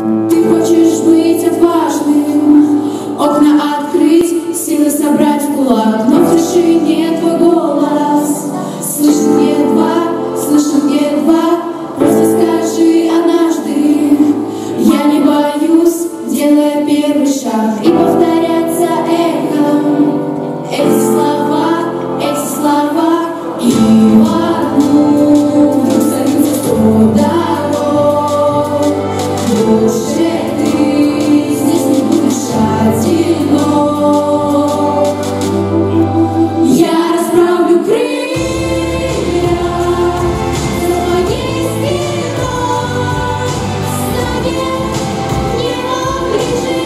Ты хочешь быть отважным, окна открыть, силы собрать в кулак, но в тишине твой голос. Слышен едва, слышен едва, просто скажи однажды, я не боюсь, делая первый шаг и повторяй. 这是。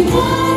我